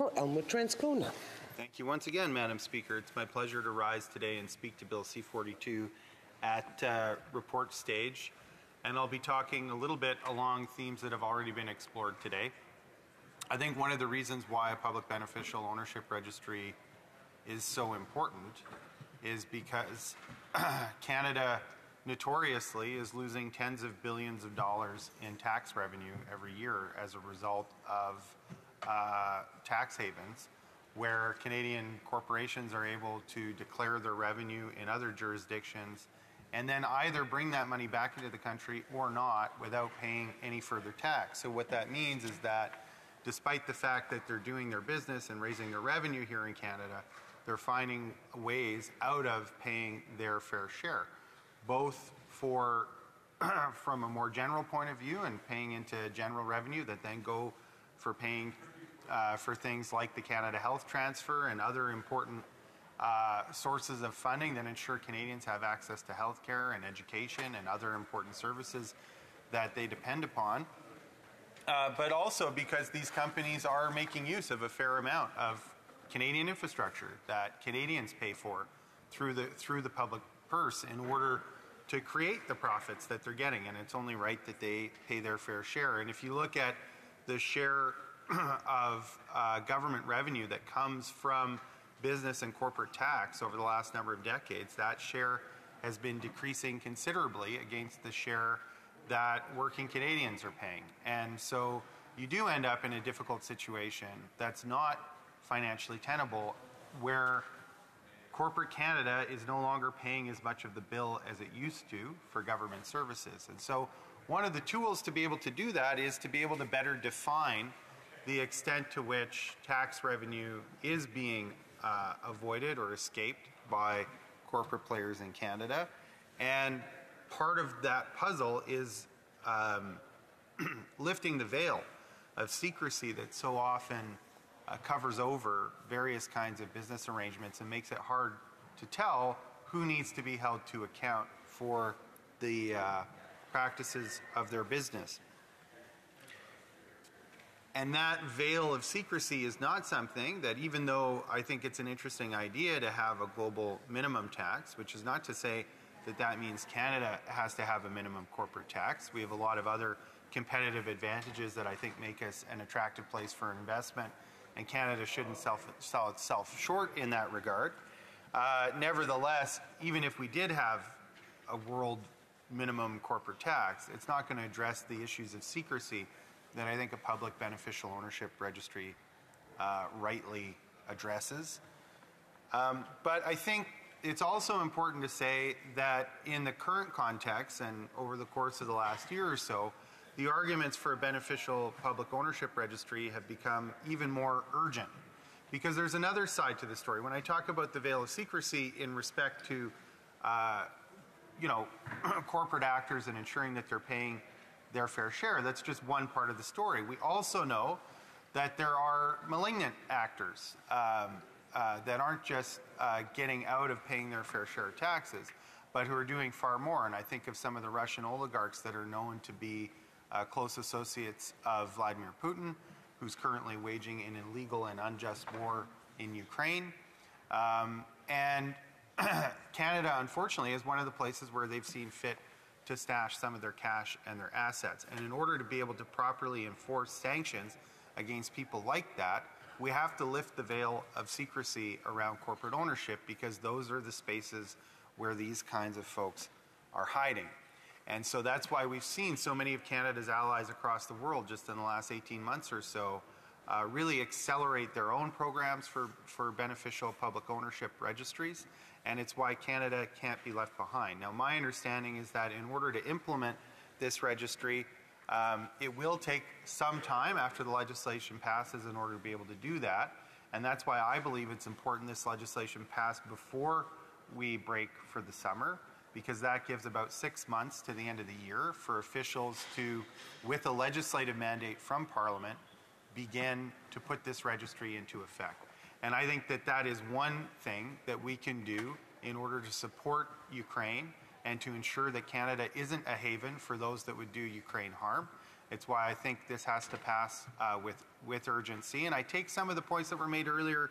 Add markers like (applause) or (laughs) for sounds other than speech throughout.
for Transcona. Thank you once again, Madam Speaker. It's my pleasure to rise today and speak to Bill C-42 at uh, report stage. And I'll be talking a little bit along themes that have already been explored today. I think one of the reasons why a public beneficial ownership registry is so important is because (clears throat) Canada notoriously is losing tens of billions of dollars in tax revenue every year as a result of uh, tax havens where Canadian corporations are able to declare their revenue in other jurisdictions and then either bring that money back into the country or not without paying any further tax. So what that means is that despite the fact that they're doing their business and raising their revenue here in Canada, they're finding ways out of paying their fair share, both for (clears throat) from a more general point of view and paying into general revenue that then go for paying uh, for things like the Canada Health Transfer and other important uh, sources of funding that ensure Canadians have access to health care and education and other important services that they depend upon. Uh, but also because these companies are making use of a fair amount of Canadian infrastructure that Canadians pay for through the through the public purse in order to create the profits that they're getting, and it's only right that they pay their fair share. And if you look at the share (clears throat) of uh, government revenue that comes from business and corporate tax over the last number of decades, that share has been decreasing considerably against the share that working Canadians are paying. And so you do end up in a difficult situation that's not financially tenable where corporate Canada is no longer paying as much of the bill as it used to for government services. And so one of the tools to be able to do that is to be able to better define the extent to which tax revenue is being uh, avoided or escaped by corporate players in Canada. And part of that puzzle is um, (clears throat) lifting the veil of secrecy that so often uh, covers over various kinds of business arrangements and makes it hard to tell who needs to be held to account for the uh, practices of their business. And that veil of secrecy is not something that, even though I think it's an interesting idea to have a global minimum tax, which is not to say that that means Canada has to have a minimum corporate tax. We have a lot of other competitive advantages that I think make us an attractive place for investment, and Canada shouldn't self, sell itself short in that regard. Uh, nevertheless, even if we did have a world minimum corporate tax, it's not going to address the issues of secrecy that I think a public beneficial ownership registry uh, rightly addresses. Um, but I think it's also important to say that in the current context and over the course of the last year or so, the arguments for a beneficial public ownership registry have become even more urgent. Because there's another side to the story. When I talk about the veil of secrecy in respect to, uh, you know, (clears throat) corporate actors and ensuring that they're paying their fair share. That's just one part of the story. We also know that there are malignant actors um, uh, that aren't just uh, getting out of paying their fair share of taxes, but who are doing far more. And I think of some of the Russian oligarchs that are known to be uh, close associates of Vladimir Putin, who's currently waging an illegal and unjust war in Ukraine. Um, and (clears throat) Canada, unfortunately, is one of the places where they've seen fit to stash some of their cash and their assets. And in order to be able to properly enforce sanctions against people like that, we have to lift the veil of secrecy around corporate ownership because those are the spaces where these kinds of folks are hiding. And so that's why we've seen so many of Canada's allies across the world just in the last 18 months or so uh, really accelerate their own programs for, for beneficial public ownership registries and it's why Canada can't be left behind. Now, my understanding is that in order to implement this registry, um, it will take some time after the legislation passes in order to be able to do that. And that's why I believe it's important this legislation pass before we break for the summer, because that gives about six months to the end of the year for officials to, with a legislative mandate from Parliament, begin to put this registry into effect. And I think that that is one thing that we can do in order to support Ukraine and to ensure that Canada isn't a haven for those that would do Ukraine harm. It's why I think this has to pass uh, with, with urgency. And I take some of the points that were made earlier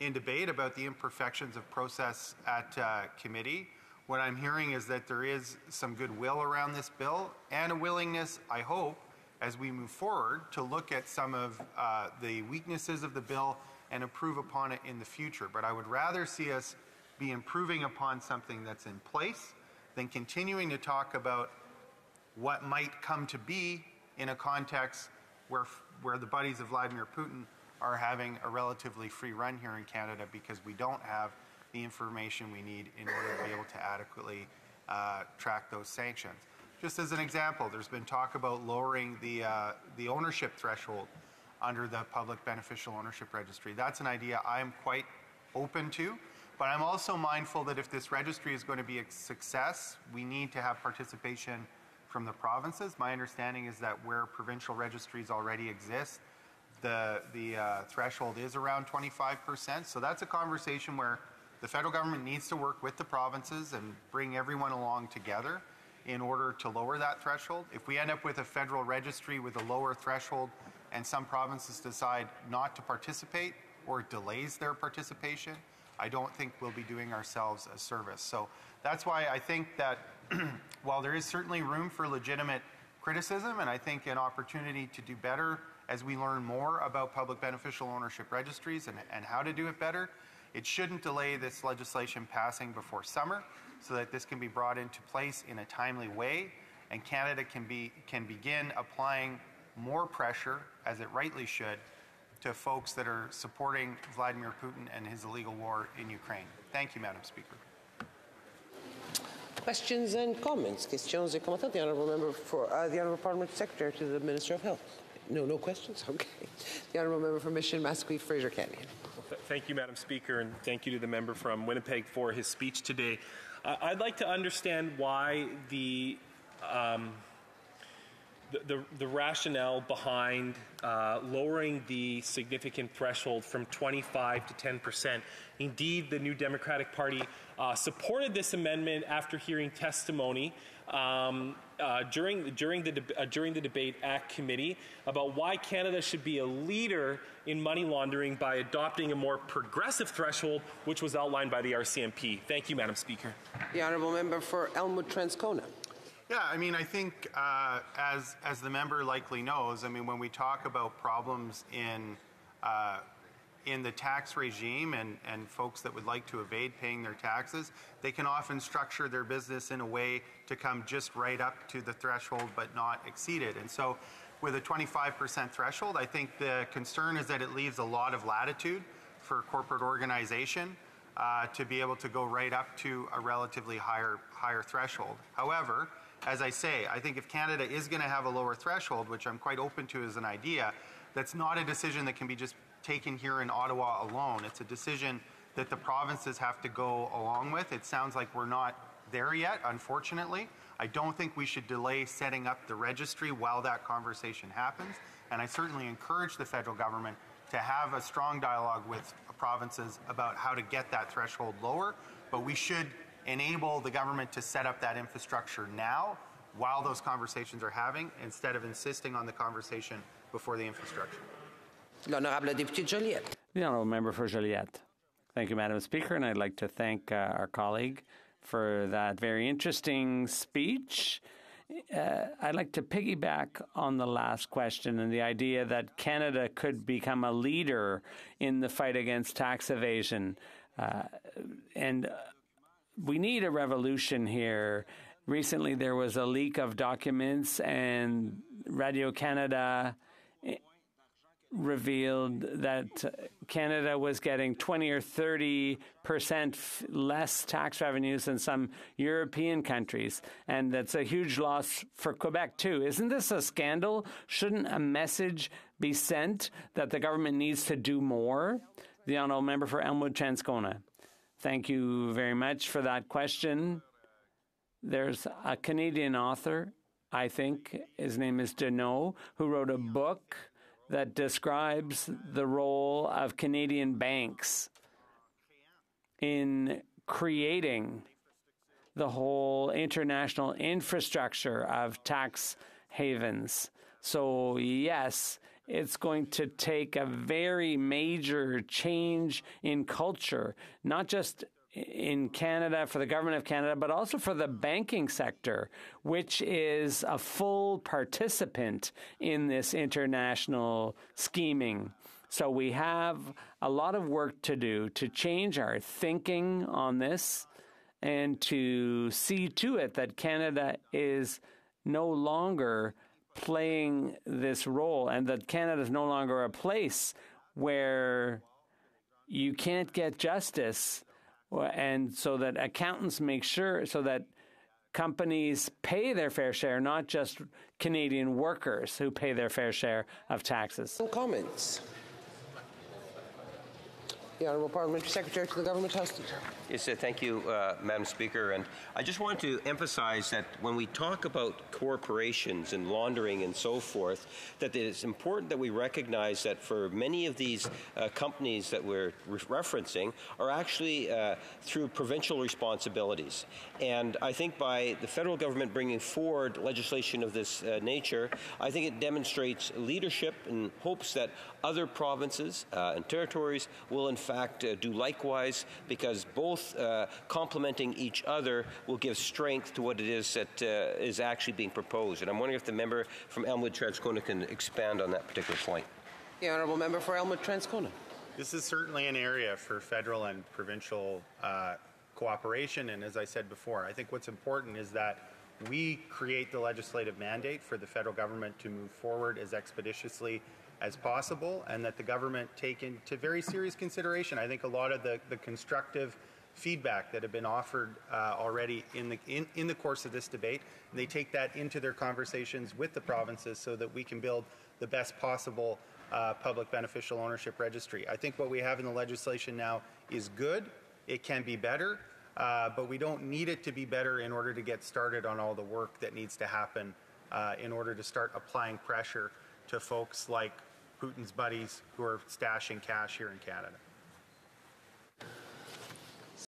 in debate about the imperfections of process at uh, committee. What I'm hearing is that there is some goodwill around this bill and a willingness, I hope, as we move forward to look at some of uh, the weaknesses of the bill and improve upon it in the future. But I would rather see us be improving upon something that's in place than continuing to talk about what might come to be in a context where, where the buddies of Vladimir Putin are having a relatively free run here in Canada because we don't have the information we need in order to be able to adequately uh, track those sanctions. Just as an example, there's been talk about lowering the, uh, the ownership threshold under the public beneficial ownership registry. That's an idea I'm quite open to, but I'm also mindful that if this registry is going to be a success, we need to have participation from the provinces. My understanding is that where provincial registries already exist, the, the uh, threshold is around 25%. So that's a conversation where the federal government needs to work with the provinces and bring everyone along together in order to lower that threshold. If we end up with a federal registry with a lower threshold and some provinces decide not to participate or delays their participation, I don't think we'll be doing ourselves a service. So that's why I think that (clears throat) while there is certainly room for legitimate criticism and I think an opportunity to do better as we learn more about public beneficial ownership registries and, and how to do it better, it shouldn't delay this legislation passing before summer so that this can be brought into place in a timely way and Canada can, be, can begin applying more pressure, as it rightly should, to folks that are supporting Vladimir Putin and his illegal war in Ukraine. Thank you, Madam Speaker. Questions and comments? Questions et commentaires. The honourable member for uh, the honourable Parliament Secretary to the Minister of Health. No, no questions. (laughs) Okay. The honourable member for Mission Matsqui Fraser Canyon. Thank you, Madam Speaker, and thank you to the member from Winnipeg for his speech today. Uh, I'd like to understand why the um, the, the, rationale behind uh, lowering the significant threshold from 25 to 10 percent. Indeed, the New Democratic Party uh, supported this amendment after hearing testimony um, uh, during, during, the uh, during the debate at committee about why Canada should be a leader in money laundering by adopting a more progressive threshold, which was outlined by the RCMP. Thank you, Madam Speaker. The honourable member for Elmwood Transcona. Yeah, I mean, I think uh, as as the member likely knows, I mean, when we talk about problems in uh, in the tax regime and, and folks that would like to evade paying their taxes, they can often structure their business in a way to come just right up to the threshold but not exceed it. And so with a 25% threshold, I think the concern is that it leaves a lot of latitude for corporate organization uh, to be able to go right up to a relatively higher, higher threshold. However, as I say, I think if Canada is going to have a lower threshold, which I'm quite open to as an idea, that's not a decision that can be just taken here in Ottawa alone. It's a decision that the provinces have to go along with. It sounds like we're not there yet, unfortunately. I don't think we should delay setting up the registry while that conversation happens. And I certainly encourage the federal government to have a strong dialogue with provinces about how to get that threshold lower. But we should enable the government to set up that infrastructure now while those conversations are having instead of insisting on the conversation before the infrastructure. L'honorable député Joliette. The honourable member for Joliette. Thank you, Madam Speaker, and I'd like to thank uh, our colleague for that very interesting speech. Uh, I'd like to piggyback on the last question and the idea that Canada could become a leader in the fight against tax evasion. Uh, and we need a revolution here. Recently, there was a leak of documents, and Radio Canada eh, revealed that Canada was getting 20 or 30 percent less tax revenues than some European countries. And that's a huge loss for Quebec, too. Isn't this a scandal? Shouldn't a message be sent that the government needs to do more? The Honourable Member for Elmwood Transcona. Thank you very much for that question. There's a Canadian author, I think, his name is Deneault, who wrote a book that describes the role of Canadian banks in creating the whole international infrastructure of tax havens. So, yes, it's going to take a very major change in culture, not just in Canada for the government of Canada, but also for the banking sector, which is a full participant in this international scheming. So we have a lot of work to do to change our thinking on this and to see to it that Canada is no longer playing this role and that Canada is no longer a place where you can't get justice and so that accountants make sure so that companies pay their fair share, not just Canadian workers who pay their fair share of taxes. Some comments. The Honourable Parliamentary Secretary to the Government House Leader. Yes, uh, thank you, uh, Madam Speaker. And I just want to emphasize that when we talk about corporations and laundering and so forth, that it's important that we recognize that for many of these uh, companies that we're re- referencing are actually uh, through provincial responsibilities. And I think by the federal government bringing forward legislation of this uh, nature, I think it demonstrates leadership and hopes that other provinces uh, and territories will, in fact, do likewise because both both uh, complementing each other will give strength to what it is that uh, is actually being proposed. And I'm wondering if the member from Elmwood Transcona can expand on that particular point. The Honourable Member for Elmwood Transcona. This is certainly an area for federal and provincial uh, cooperation. And as I said before, I think what's important is that we create the legislative mandate for the federal government to move forward as expeditiously as possible and that the government take into very serious consideration, I think, a lot of the, the constructive feedback that have been offered uh, already in the in, in the course of this debate. They take that into their conversations with the provinces so that we can build the best possible uh, public beneficial ownership registry. I think what we have in the legislation now is good. It can be better, uh, but we don't need it to be better in order to get started on all the work that needs to happen uh, in order to start applying pressure to folks like Putin's buddies who are stashing cash here in Canada.